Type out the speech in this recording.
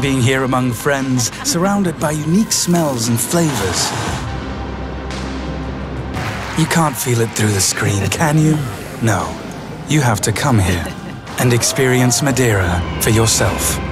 being here among friends, surrounded by unique smells and flavors. You can't feel it through the screen, can you? No. You have to come here and experience Madeira for yourself.